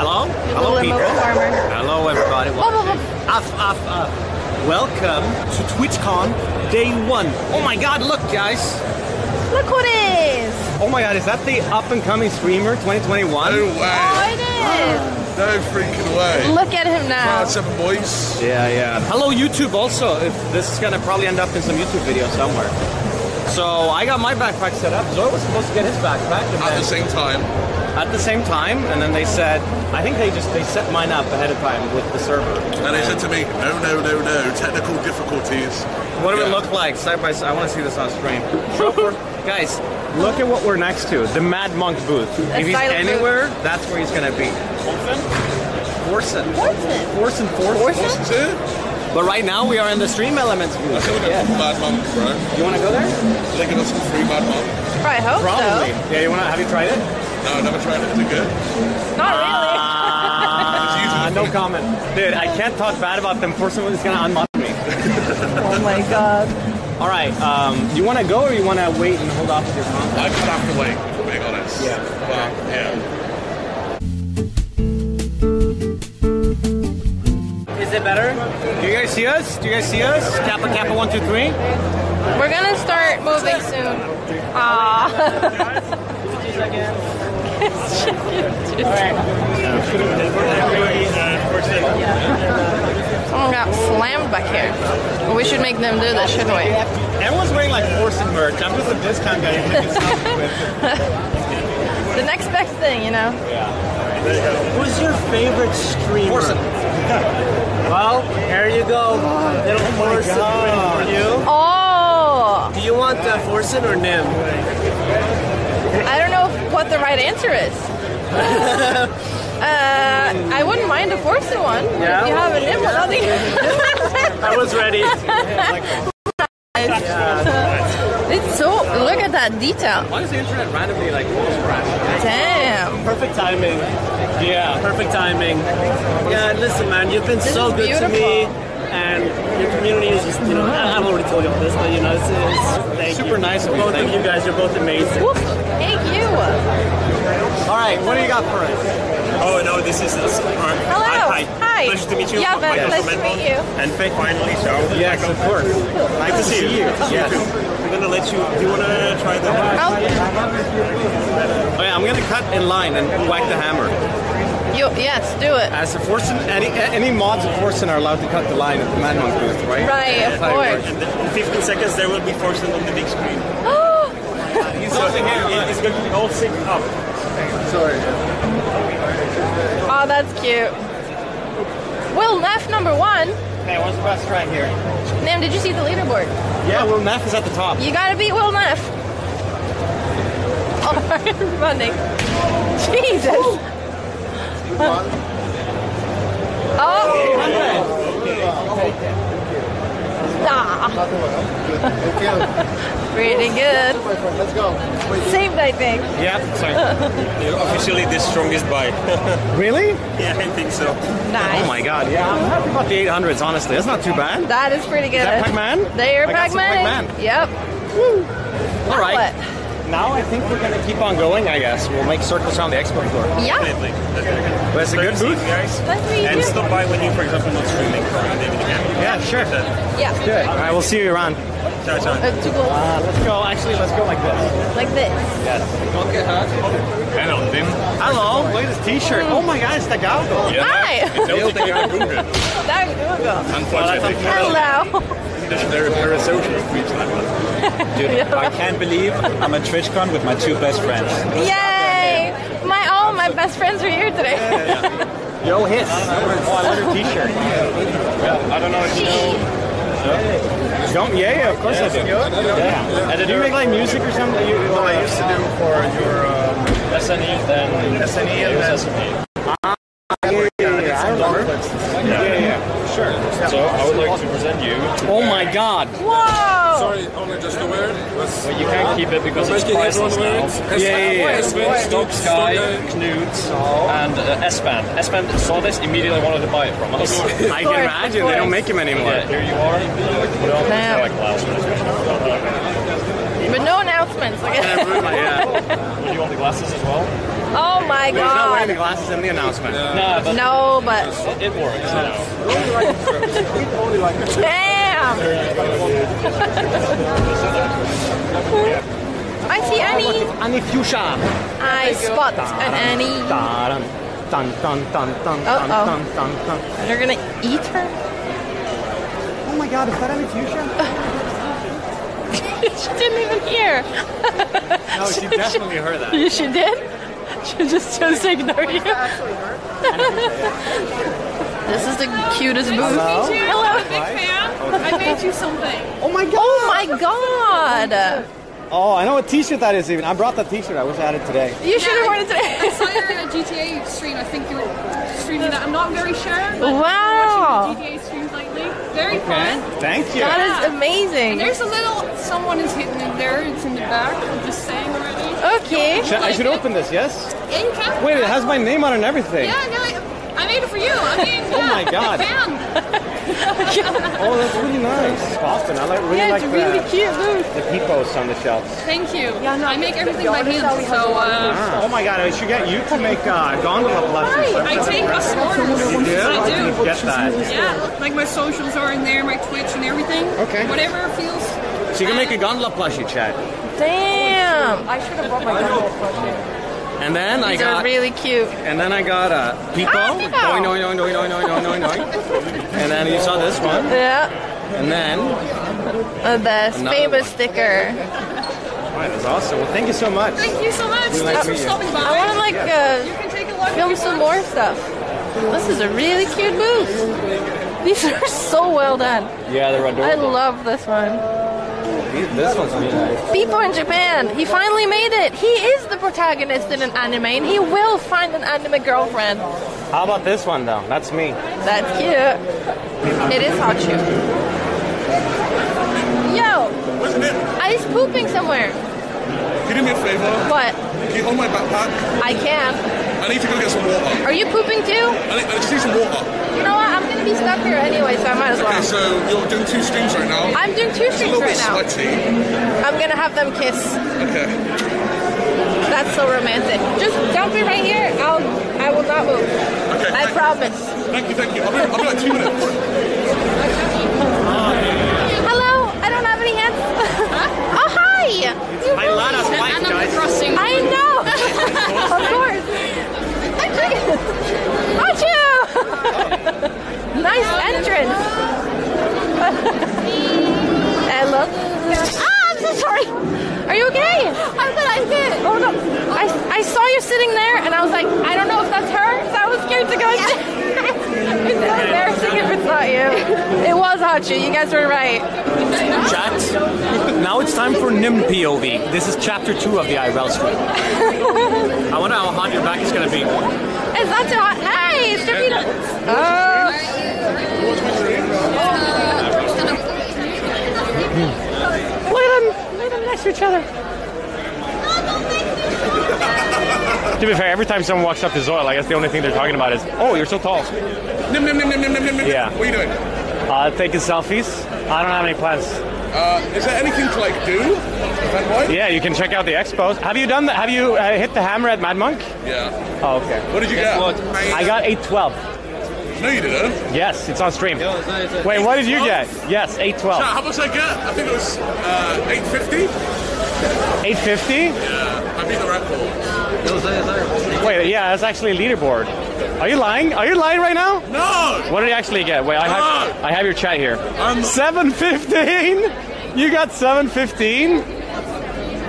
Hello? Hello, people. farmer. Hello, everybody. Whoa, whoa, Uff, uff, uff. Welcome to TwitchCon Day 1. Oh my god, look, guys. Look what it is. Oh my god, is that the up and coming streamer 2021? No way. Oh, it is. No freaking way. Look at him now. Ah, seven boys. Yeah, yeah. Hello, YouTube, also. If this is gonna probably end up in some YouTube video somewhere. So I got my backpack set up. Zoe was supposed to get his backpack. and At the same time, at the same time, and then they said, I think they just they set mine up ahead of time with the server. and they said to me, no, no, no, no, technical difficulties. What do it look like side by side? I want to see this on screen. Show for- guys, look at what we're next to. The MadMonq booth. if he's silent booth. anywhere, that's where he's gonna be. Forsen. Forsen. Forsen. Forsen. What's it? But right now we are in the StreamElements I booth. think we're going for MadMonq, bro. You want to go there? They give us some free MadMonq. I hope Probably. so. Yeah. You want to? Have you tried it? No, I've never tried it. Is it good? Not really. Ah, no comment, dude. I can't talk bad about them. Forsen is gonna unlock me. oh my god. All right. Um, you want to go or you want to wait and hold off with your comment? I could have to wait, for being honest. Yeah. But, yeah. Is it better? Do you guys see us? Do you guys see us? Kappa Kappa one two three. We're gonna start moving soon. Ah. Someone got slammed back here. We should make them do this, shouldn't we? Everyone's wearing like Forsen merch. I'm just a discount guy. who can stuff with. The next best thing, you know. Yeah. Who's your favorite streamer? Forsen. Well, here you go. Little Forsen for you. Oh, Do you want uh, Forsen or NymN? I don't know what the right answer is. uh, I wouldn't mind a Forsen one. Yeah? If you have a NymN one, I'll think. I was ready. It's so. Look at that detail. Why does the internet randomly like almost crash? Damn. Perfect timing. Yeah. Perfect timing. Yeah, listen, man, you've been This so is good to me. And your community is just, you know, I- I've already told you all this, but you know, it's, it's thank Super you. nice of Both thank of you guys, you're both amazing. Whoop. Thank you. All right. What do you got for us? Oh no, this is us. Hello. Hi. Hi. Pleasure to meet you. Yeah, Michael nice to meet you. And finally, so Yes, of course. nice to see you. Yes. We're gonna let you. Do you wanna try the? Oh, Oh, yeah, I'm gonna cut in line and whack the hammer. you, yes, do it. As a Forsen, any any mods of Forsen are allowed to cut the line at the MadMonq booth, right? Right, of That's how it course. works. And in 15 seconds, there will be forced on the big screen. He's So also it- here. it's going to be all synced up. Sorry. Oh, that's cute. Will Neff number one. Hey, what's the best right here? Nam, did you see the leaderboard? Yeah, Will Neff is at the top. You gotta beat Will Neff. Oh, running. Jesus. Oh. Ah. Pretty good. Let's go. Saved, I think. Yeah, sorry. You're officially the strongest buy. really? yeah, I think so. Nice. Oh my god, yeah. I'm happy about the 800s, honestly. That's not too bad. That is pretty good. Is that Pac-Man? They are I got some Pac-Man. Pac-Man. Yep. All right. What? Now I think we're going to keep on going, I guess. We'll make circles around the expo floor. Yeah. Definitely. That's very good. But a good Nice booth. guys. Nice to meet And you. stop by when you, for example, not streaming. David again. Yeah, sure. Yeah. Good. All right, we'll see you around. Ciao, ciao. Uh, too cool. Uh, let's go. Actually, let's go like this. Like this. Yes. Don't get hot. Hello, Tim. Hello. Look at this T-shirt. Oh my God, it's the Galgo. Hi. Heel tegen Google. Daar doen. Unfortunately. Hello. They're parasocial creatures like that. Dude, I can't believe I'm at TwitchCon with my two best friends. Yay! My all my best friends are here today. Yo, hiss. Oh, I love your T-shirt. I don't know if you know. Don't, yeah, yeah, of course I do. Yeah. And did you make like music or something? You, What I used to do for your uh, SNE, then SNE and then SNE. yeah, I remember. Yeah, yeah, sure. So I would like to present you. Oh my God. Whoa! Sorry, only just to wear. But you can't keep it because it's priceless now. Yeah, yeah, yeah. Stock Sky, Knut, and uh, S-Band. S-Band saw this, immediately wanted to buy it from us. I can imagine they don't make him anymore. yeah, here you are. We don't like last. But no announcements. Look Yeah. Would you want the glasses as well? Oh my god! He's not wearing the glasses in the announcement. No, but No, but it works. You know. Damn. I see Annie. Annie Fuchsia. I spot an Annie. Dun, dun, dun, dun, dun, Uh-oh. dun, dun, dun, dun. They're gonna eat her. Oh my god, is that Annie Fuchsia? she didn't even hear. No, she definitely heard that. You she did? She just chose to ignore you. this is the cutest booth. Hello? Hello. Big fan. I made you something. Oh my god! Oh my god. Oh, I know what t-shirt that is even. I brought that t-shirt. I wish I had it today. You should have worn it today. I today. saw your uh, GTA stream. I think you were streaming that. I'm not very sure. But Wow. watching the GTA streams lately. Very fun. Thank you. That is amazing. There's a little someone is hidden in there. It's in the back. I'm just saying already. Okay. Should- I should open this, yes? Yeah. Wait, it has my name on it and everything. Yeah, no, I, I made it for you. I mean, Oh my God. Big. Oh, that's really nice. Austin, I like really Yeah, like it's really the, cute booth. the peepos on the shelves. Thank you. Yeah, no, I make everything by hand, so uh, Ah, oh my god, I should get you to make uh, gondola plushies. I take custom orders. You do? I do. Get that. Yeah, like my socials are in there, my Twitch and everything. Okay. Whatever feels. So you can make a gondola plushie, Chad. Damn. I should have brought my gondola plushie. And then I These are got, really cute. and then I got a peepo. Ah, peepo. Doing, doing, doing, doing, doing, doing, doing, doing. And then you saw this one. Yeah. And then, Uh, the Another famous one. sticker. wow, that's awesome. Well, thank you so much. Thank you so much. Really nice Thanks for you. stopping by. I want to like you uh, can take a look. film some more stuff. This is a really cute booth. These are so well done. Yeah, they're I love this one. This one's really nice. People in Japan, he finally made it. He is the protagonist in an anime, and he will find an anime girlfriend. How about this one, though? That's me. That's cute. It is Hachu. Yo, Wasn't it? I's pooping somewhere. Can you do me a favour? What? Can you hold my backpack? I can. I need to go get some water. Are you pooping too? I, need, I just need some water. You know what? I'm gonna be stuck here anyway, so I might as well. Okay, well. so you're doing two streams right now. I'm doing two streams right now. It's a little right bit now. sweaty. I'm gonna have them kiss. Okay. That's so romantic. Just dump it right here. I'll. I will not move. Okay. I promise. Thank you, thank you. I'll be, I'll be like two minutes. Hello. I don't have any hands. oh hi. My Lana's wife, Animal guys. Crossing. I know. of course. Achoo! nice entrance. Hello. Ah, I'm so sorry. Are you okay? I'm good. I'm good. Oh no. I, I saw you sitting there, and I was like, I don't know if that's her, so I was scared to go. it's so embarrassing if it's not you. It was Hachi. You guys were right. Chat. Now it's time for NymN POV. This is chapter two of the IRL stream. I wonder how hot your back is gonna be. It's not too hot. Hey, it's Sharita. Oh. Look at them. Look at them next to each other. To be fair, every time someone walks up to Zoil, I guess the only thing they're talking about is, "Oh, you're so tall." Nim, nim, nim, nim, nim, nim, nim. Yeah. What are you doing? Uh, taking selfies. I don't have any plans. Uh, is there anything to like do? Yeah, you can check out the expos. Have you done that? Have you uh, hit the hammer at MadMonq? Yeah. Oh, okay. What did you get? What? I got 812. No, you didn't. Yes, it's on stream. Wait, what did you get? Yes, 812. How much did I get? I think it was uh, 850. 850? Yeah, I beat the record. Wait, yeah, that's actually a leaderboard. Are you lying? Are you lying right now? No! What did you actually get? Wait, I have I have your chat here. I'm- 715? You got 715?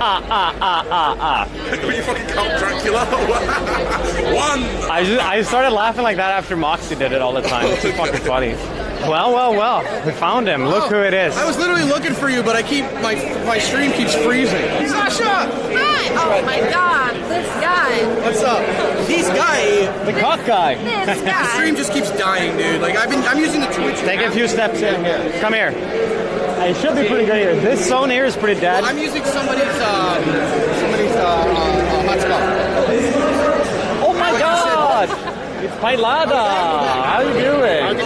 Ah ah ah ah ah. Were you fucking Count Dracula? One! I just, I started laughing like that after Moxie did it all the time. It's fucking funny. Well, well, well. We found him. Look who it is. I was literally looking for you, but I keep my my stream keeps freezing. Sasha, Hi. Oh my God. This guy. what's up? This guy, the cock guy. This the guy. stream just keeps dying, dude. Like I've been, I'm using the Twitch. Take a few steps in here. Come here. It should be pretty good here. This zone here is pretty dead. I'm using somebody's um, somebody's uh, uh, hotspot. Oh my god! It's Pajlada! How you doing?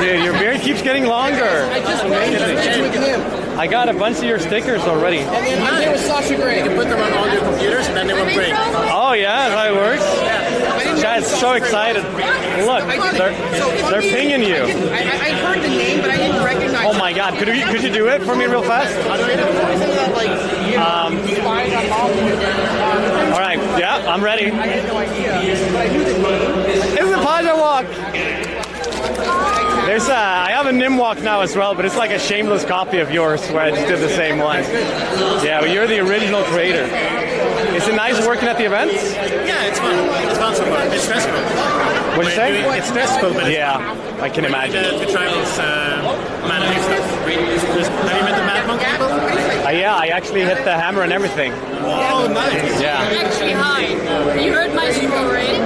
Dude, your beard keeps getting longer. I just switched with him. I got a bunch of your stickers already. And then I'm here with Sasha Grey. You can put them on all your computers and then they will break. Oh yeah, that's how it works. Chad's so excited. Look, they're, they're pinging you. I, I, I heard the name, but I didn't recognize Oh my god, could you, could you do it for me real fast? Um, All right, yeah, I'm ready. I had no idea, but I knew the name. It's a Paja walk. There's a, I have a NymN walk now as well, but it's like a shameless copy of yours where I just did the same one. Yeah, but you're the original creator. Is it nice working at the events? Yeah, it's fun. It's fun so far. It's stressful. What'd you say? It's stressful, but it's Yeah, I can imagine. The, the travels, uh, managing stuff. Have you met the MadMonq people? Yeah, I actually hit the hammer and everything. Oh, nice. Yeah. Actually, hi. You heard my score, right?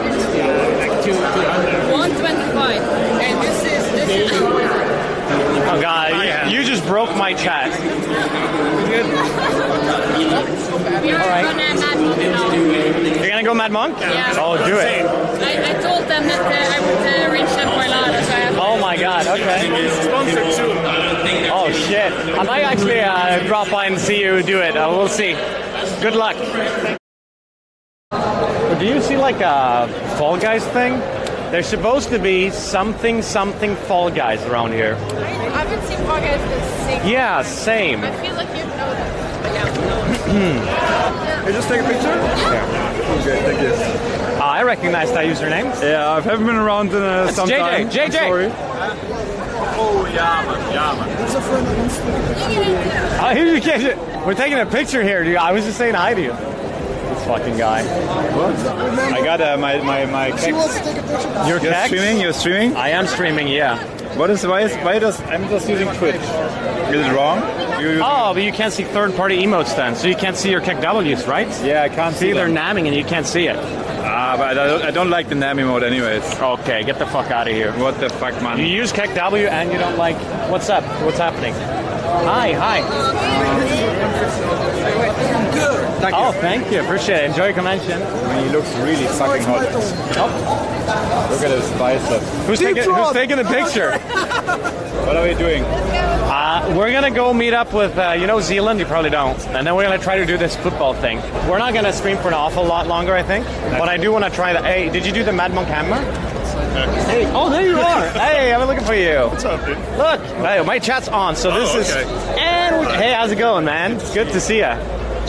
125. And this is this is Oh god, you, you just broke my chat. We are Alright. gonna MadMonq now. You're gonna go MadMonq? Yeah. Oh, do it. I, I told them that uh, I would uh, arrange them for Lara, so I have Oh my god, okay. Sponsored too. Oh shit. I might actually uh, drop by and see you do it. Uh, we'll see. Good luck. Do you see like a Fall Guys thing? There's supposed to be something, something Fall Guys around here. I haven't seen Fall Guys this sick. Yeah, same. I feel like you'd know that. Hey, just take a picture? Yeah. Okay, thank you. Uh, I recognize that username. Yeah, I haven't been around in uh, It's some JJ, time. I'm JJ. sorry. Oh, yeah, man. Yeah, man. Uh, here you can. We're taking a picture here, dude. I was just saying hi to you. This fucking guy. What? I got uh, my my my. She wants to take a picture. Your You're kex? streaming. You're streaming. I am streaming, yeah. What is why is why does I'm just using Twitch? Is it wrong? Oh, but you can't see third-party emotes then, so you can't see your KEKW's, right? yeah, I can't See, see they're them. namming and you can't see it. Ah, but I don't, I don't like the Nami mode anyways. Okay, get the fuck out of here. What the fuck, man? You use KEKW and you don't like. What's up? What's happening? Hi, hi. Thank Oh, thank you. Appreciate it. Enjoy your convention. I mean, he looks really fucking hot. Look at his bicep. Who's taking, who's taking the picture? What are we doing? Uh, we're gonna go meet up with, uh, you know, Zealand. You probably don't. And then we're gonna try to do this football thing. We're not gonna stream for an awful lot longer, I think. But I do want to try the. Hey, did you do the MadMonq Hammer? Hey, oh, there you are. hey, I've been looking for you. What's up, dude? Look, hey, my chat's on, so this Oh, is. And we, hey, how's it going, man? Good to see ya.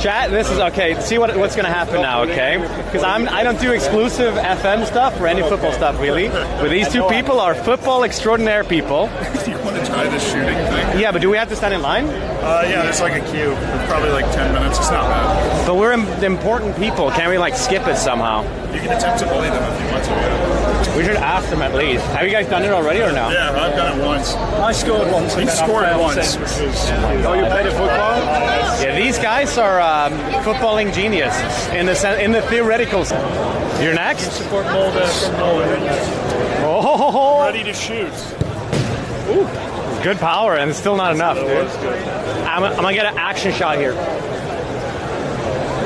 Chat, this is okay. See what what's gonna happen now, okay? Because I'm I don't do exclusive FM stuff or any football stuff really. But these two people are football extraordinaire people. you want to try this shooting thing? Yeah, but do we have to stand in line? Uh, yeah, there's like a queue. It's probably like 10 minutes. It's not bad. But we're im- important people. Can't we like skip it somehow? You can attempt to bully them if you want to, yeah. We should ask them at least. Have you guys done it already or no? Yeah, I've done it once. I scored once. You and then I scored once. is- Oh, you played a football? Yeah, these guys are um, footballing geniuses in the sen- in the theoretical. sense. You're next. Support Mulder from Norway. Oh, Ready to shoot. Good power, and it's still not enough, dude. I'm, I'm gonna get an action shot here.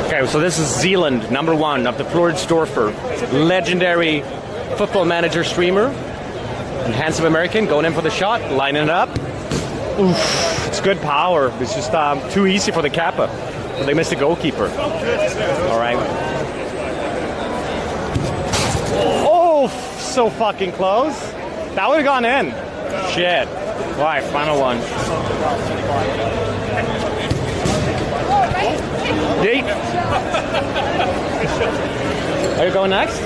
Okay, so this is Zealand, number one of the Floridsdorfer, legendary football manager streamer, and handsome American going in for the shot, lining it up. Oof, it's good power. It's just um, too easy for the Kappa. But they missed the goalkeeper. All right. Oh, so fucking close. That would have gone in. Shit. All right, final one. Date. Are you going next?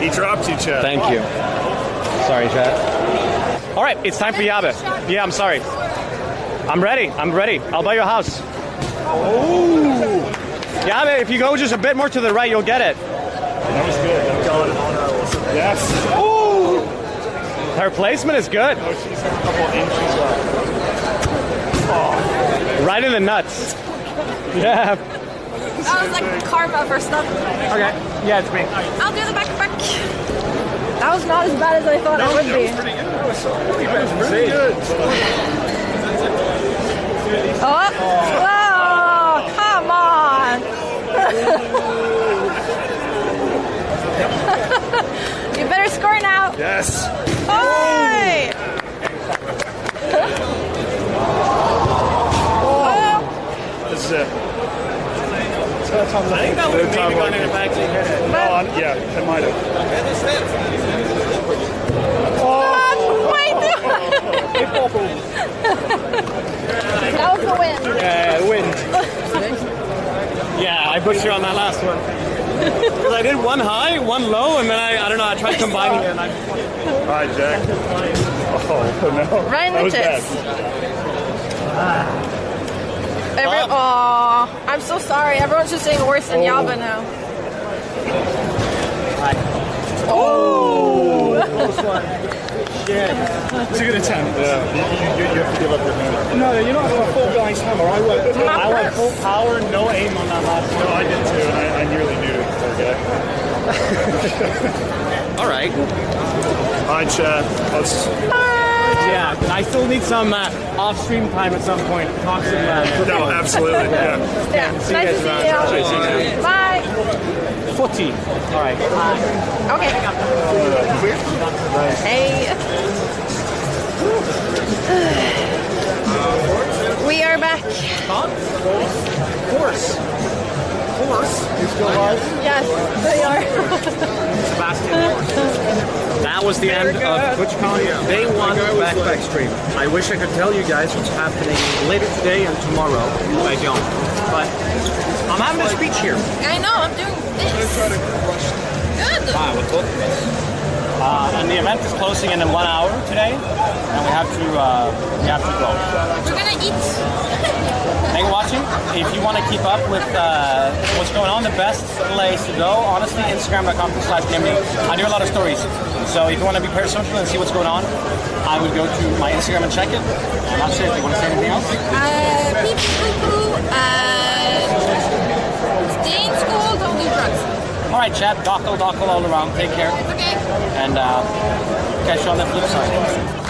He dropped you, Chad. Thank you. Sorry, Chad. All right, it's time for Yabe. Yeah, I'm sorry. I'm ready. I'm ready. I'll buy you a house. Oh. Yabe, if you go just a bit more to the right, you'll get it. That was good. That was good. Yes. Ooh. Her placement is good. Oh, she's a couple inches up. Oh. Right in the nuts. Yeah. That was like karma for stuff. Okay. Yeah, it's me. I'll do the back back. That was not as bad as I thought it would be. Pretty good. Oh, whoa, come on. you better score now. Yes. Oi! Oh. it. I think that would have maybe gone in the back of your head. No, yeah, it might have. that was the win. Yeah, wind. yeah, I butchered on that last one. Because I did one high, one low, and then I, I don't know, I tried combining it. And I, All right, Jack. Oh, no. Right in that the was tits. bad. Every, aw, I'm so sorry. Everyone's just saying worse than Yaba oh. now. Oh! oh! It's a good attempt. Yeah, you, you, you have to give up your hand. No, you're not going full guy's hammer. I went, I went full power, no aim on that last No, I did too, and I, I nearly knew it. Poor guy. all right. All right, Chad. Let's. Yeah, I still need some uh, off-stream time at some point. Talk some uh, No, absolutely. Yeah. Yeah. See nice you guys see around. you. See you Bye. Footy. All right. Okay. Hey. We are back. Horse. Horse. You still alive? Yes, they are. Sebastian Horse. That was the end of TwitchCon Day 1 Back Back Stream. I wish I could tell you guys what's happening later today and tomorrow. I don't. But I'm having a speech here. I know, I'm doing this. Good. Uh, and the event is closing in one hour today, and we have to uh, we have to go. We're gonna eat. Thank you for watching. If you want to keep up with uh, what's going on, the best place to go, honestly, Instagram.com slash Nimby. I do a lot of stories. So if you want to be parasocial and see what's going on, I would go to my Instagram and check it. And that's it. You want to say anything else? Uh, poo, uh, stay in school, don't do drugs. All right, chat. Dockle, dockle all around. Take care. It's okay. And uh, catch you on the flip side.